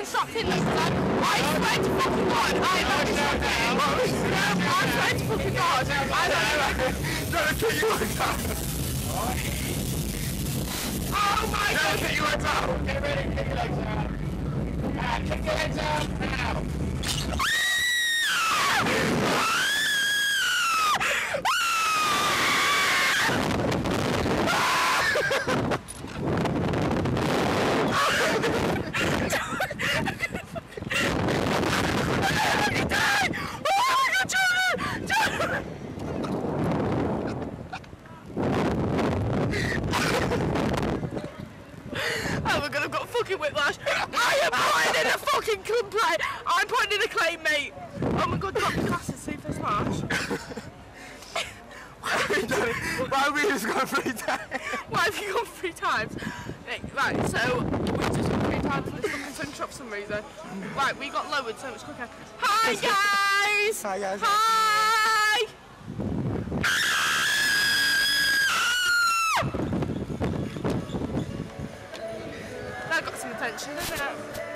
in this time. I swear to fucking God, I'm not strapped in. I swear to fucking God, I'm not Don't kick your legs out. Oh my Don't God. kick your legs out. Get ready, kick your legs out. Ah, kick your legs out now. Oh my God, Jordan! Jordan! Oh my god, I've got fucking whiplash. I am putting in a fucking complaint. I'm putting in a claim, mate. Oh my god, drop the glasses, see if they smash. Why have we just gone three times? Why have you gone three times? Right, so we just gone three times in this fucking slingshot for some reason. Right, we got lowered so much quicker. Hi guys! Hi, guys. Hi! That got some attention, isn't it?